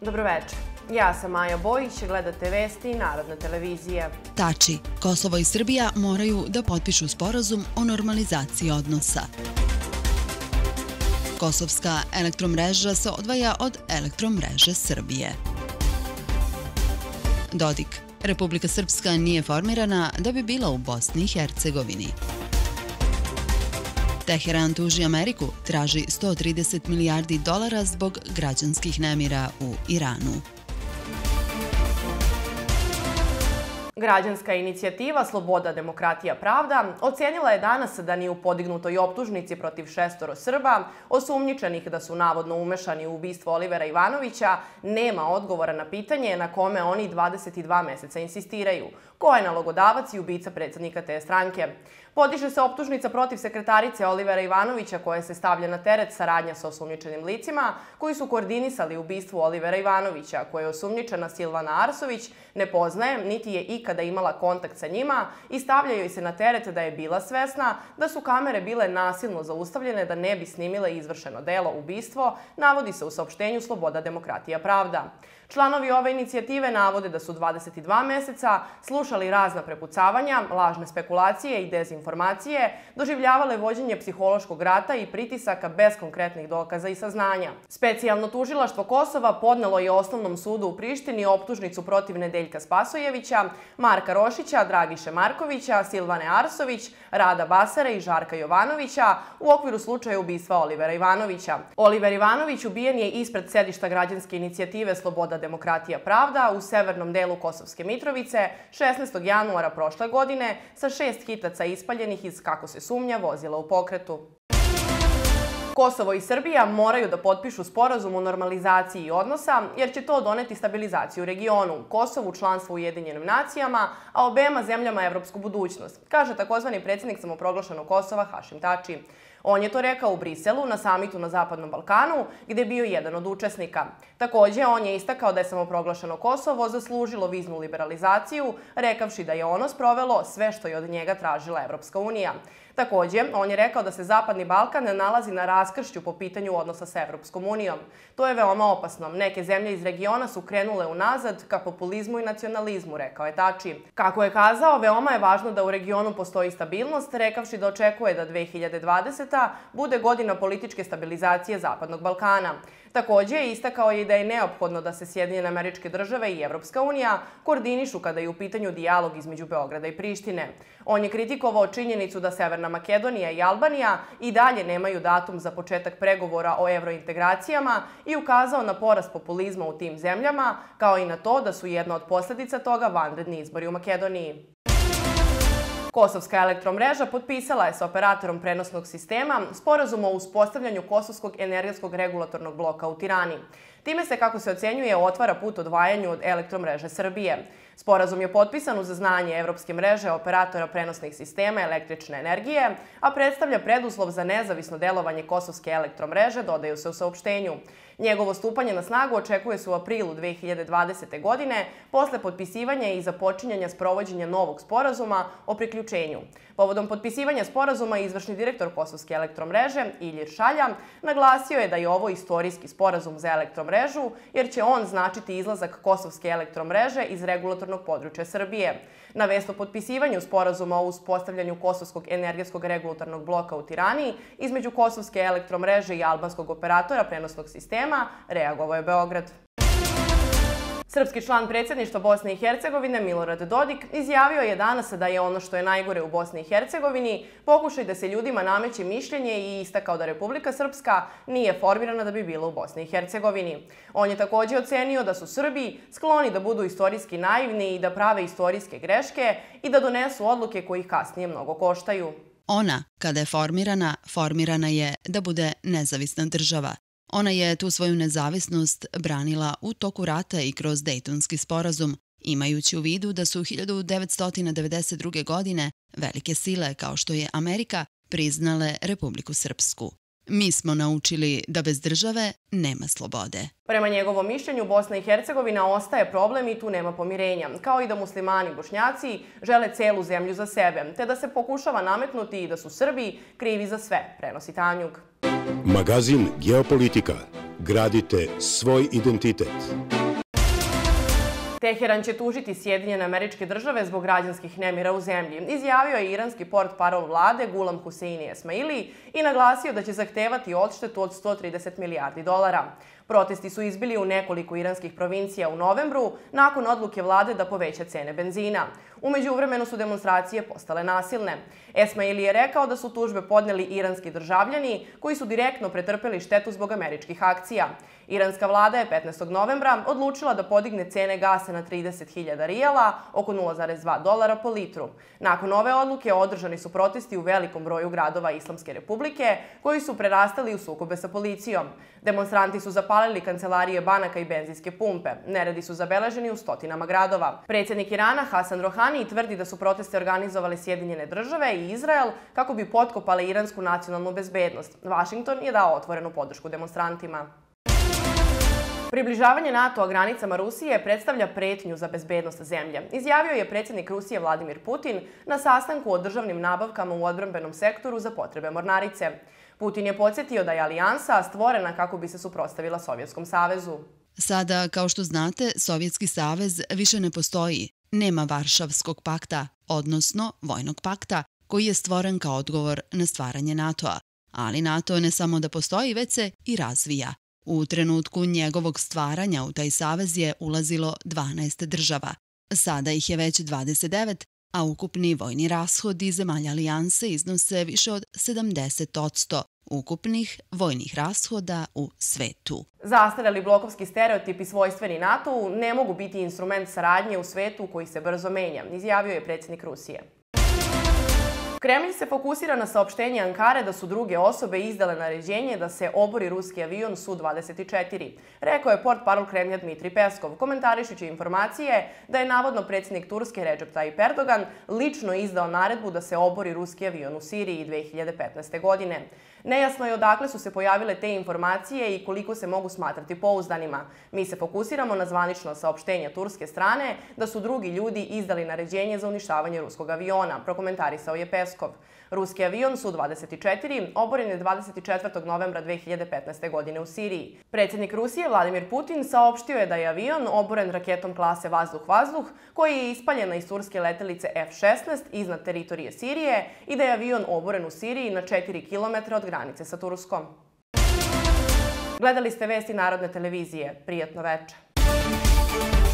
Dobroveče. Ja sam Maja Bojić, gledate vesti Narodne televizije. Tači, Kosovo i Srbija moraju da potpišu sporazum o normalizaciji odnosa. Kosovska elektromreža se odvaja od elektromreže Srbije. Dodik. Republika Srpska nije formirana da bi bila u Bosni i Hercegovini. Teheran tuži Ameriku, traži 130 milijardi dolara zbog građanskih nemira u Iranu. Građanska inicijativa Sloboda, demokratija, pravda ocenila je danas da ni u podignutoj optužnici protiv šestoro Srba, osumnjičenih da su navodno umešani u ubistvo Olivera Ivanovića, nema odgovora na pitanje na kome oni 22 meseca insistiraju. Ko je nalogodavac i ubica predsednika te stranke? Podiže se optužnica protiv sekretarice Olivera Ivanovića koja se stavlja na teret saradnja sa osumnjičenim licima koji su koordinisali ubistvu Olivera Ivanovića, koja je osumnjičena Silvana Arsović, ne poznaje, niti je ikada imala kontakt sa njima i stavljaju se na teret da je bila svesna da su kamere bile nasilno zaustavljene da ne bi snimile izvršeno delo ubistvo, navodi se u saopštenju Sloboda, demokratija, pravda. Članovi ove inicijative navode da su 22 meseca slušali razna prepucavanja, lažne spekulacije i dezinformacije, doživljavale vođenje psihološkog rata i pritisaka bez konkretnih dokaza i saznanja. Specijalno tužilaštvo Kosova podnelo je osnovnom sudu u Prištini optužnicu protiv Nedeljka Spasojevića, Marka Rošića, Dragiše Markovića, Silvane Arsović, Rada Basara i Žarka Jovanovića u okviru slučaja ubistva Olivera Ivanovića. Oliver Ivanović ubijen je ispred sedišta građanske inicijative Sloboda demokratija pravda u severnom delu Kosovske Mitrovice 16. januara prošle godine sa šest hitaca ispaljenih iz, kako se sumnja, vozila u pokretu. Kosovo i Srbija moraju da potpišu sporazum o normalizaciji odnosa, jer će to doneti stabilizaciju regionu, Kosovu u Ujedinjenim nacijama, a obema zemljama evropsku budućnost, kaže takozvani predsjednik samoproglašenog Kosova Hašim Tači. On je to rekao u Briselu na samitu na Zapadnom Balkanu, gde je bio jedan od učesnika. Takođe, on je istakao da je samoproglašeno Kosovo zaslužilo viznu liberalizaciju, rekavši da je ono sprovelo sve što je od njega tražila Evropska unija. Takođe, on je rekao da se Zapadni Balkan nalazi na raskršću po pitanju odnosa sa Evropskom unijom. To je veoma opasno. Neke zemlje iz regiona su krenule unazad ka populizmu i nacionalizmu, rekao je Tači. Kako je kazao, veoma je važno da u regionu postoji stabilnost, rekavši da očekuje da 2020. bude godina političke stabilizacije Zapadnog Balkana. Takođe je istakao i da je neophodno da se Sjedinjene američke države i Evropska unija koordinišu kada je u pitanju dijalog između Beograda i Prištine. On je kritikovao činjenicu da Severna Makedonija i Albanija i dalje nemaju datum za početak pregovora o evrointegracijama i ukazao na porast populizma u tim zemljama, kao i na to da su jedna od posledica toga vanredni izbori u Makedoniji. Kosovska elektromreža potpisala je sa operatorom prenosnog sistema sporazum o uspostavljanju Kosovskog energetskog regulatornog bloka u Tirani. Time se, kako se ocenjuje, otvara put odvajanju od elektromreže Srbije. Sporazum je potpisan uz znanje Evropske mreže operatora prenosnih sistema električne energije, a predstavlja preduslov za nezavisno delovanje Kosovske elektromreže, dodaju se u saopštenju. Njegovo stupanje na snagu očekuje se u aprilu 2020. godine posle potpisivanja i započinjanja sprovođenja novog sporazuma o priključenju. Povodom potpisivanja sporazuma izvršni direktor Kosovske elektromreže Iljir Šalja naglasio je da je ovo istorijski sporazum za elektromrežu jer će on značiti izlazak Kosovske elektromreže iz regulatornog područja Srbije. Na vest o potpisivanju sporazuma o uspostavljanju Kosovskog energetskog regulatornog bloka u Tirani između Kosovske elektromreže i albanskog operatora prenosnog sistema reagovao je Beograd. Srpski član predsjedništva Bosne i Hercegovine Milorad Dodik izjavio je danas da je ono što je najgore u Bosni i Hercegovini pokušaj da se ljudima nameće mišljenje i istakao da Republika Srpska nije formirana da bi bila u Bosni i Hercegovini. On je takođe ocenio da su Srbi skloni da budu istorijski naivni i da prave istorijske greške i da donesu odluke koji ih kasnije mnogo koštaju. Ona, kada je formirana, formirana je da bude nezavisna država, Ona je tu svoju nezavisnost branila u toku rata i kroz Dejtonski sporazum, imajući u vidu da su 1992. godine velike sile kao što je Amerika priznale Republiku Srpsku. Mi smo naučili da bez države nema slobode. Prema njegovom mišljenju, Bosna i Hercegovina ostaje problem i tu nema pomirenja, kao i da muslimani i bošnjaci žele celu zemlju za sebe, te da se pokušava nametnuti i da su Srbi krivi za sve, prenosi Tanjug. Magazin Geopolitika Gradite svoj identitet. Teheran će tužiti Sjedinjene američke države zbog građanskih nemira u zemlji. Izjavio je iranski port parol vlade Gulam Huseini Esmaili i naglasio da će zahtevati odštetu od 130 milijardi dolara. Protesti su izbili u nekoliko iranskih provincija u novembru nakon odluke vlade da poveća cene benzina. Umeđu uvremenu su demonstracije postale nasilne. Esmaili je rekao da su tužbe podneli iranski državljani koji su direktno pretrpeli štetu zbog američkih akcija. Iranska vlada je 15. novembra odlučila da podigne cene gasa na 30.000 rijala, oko 0,2 dolara po litru. Nakon ove odluke održani su protesti u velikom broju gradova Islamske republike, koji su prerastali u sukobe sa policijom. Demonstranti su zapalili kancelarije banaka i benzinske pumpe. Neredi su zabeleženi u stotinama gradova. Predsjednik Irana Hasan Rohani tvrdi da su proteste organizovali Sjedinjene države i Izrael kako bi potkopale iransku nacionalnu bezbednost. Washington je dao otvorenu podršku demonstrantima. Približavanje NATO-a granicama Rusije predstavlja pretnju za bezbednost zemlje. Izjavio je predsjednik Rusije Vladimir Putin na sastanku o državnim nabavkama u odbranbenom sektoru za potrebe Mornarice. Putin je podsjetio da je alijansa stvorena kako bi se suprostavila Sovjetskom savezu. Sada, kao što znate, Sovjetski savez više ne postoji. Nema Varšavskog pakta, odnosno vojnog pakta, koji je stvoren kao odgovor na stvaranje NATO-a. Ali NATO ne samo da postoji, već se i razvija. U trenutku njegovog stvaranja u taj savez je ulazilo 12 država. Sada ih je već 29, a ukupni vojni rashodi zemalja alijanse iznose više od 70 ukupnih vojnih rashoda u svetu. Zastarali blokovski stereotipi svojstveni NATO-u ne mogu biti instrument saradnje u svetu koji se brzo menja, izjavio je predsjednik Rusije. Kremlj se fokusira na saopštenje Ankare da su druge osobe izdale naređenje da se obori ruski avion Su-24. Rekao je port parol Kremlja Dmitri Peskov, komentarišući informacije da je navodno predsjednik Turske Recep Tayyip Erdogan lično izdao naredbu da se obori ruski avion u Siriji 2015. godine. Nejasno je odakle su se pojavile te informacije i koliko se mogu smatrati pouzdanima. Mi se fokusiramo na zvanično saopštenje turske strane da su drugi ljudi izdali naređenje za uništavanje ruskog aviona, prokomentarisao je Peskov. Ruski avion Su-24 oboren je 24. novembra 2015. godine u Siriji. Predsjednik Rusije Vladimir Putin saopštio je da je avion oboren raketom klase vazduh-vazduh koji je ispaljena iz turske letelice F-16 iznad teritorije Sirije i da je avion oboren u Siriji na 4 km od granice sa Turskom. Gledali ste vesti Narodne televizije. Prijatno večer.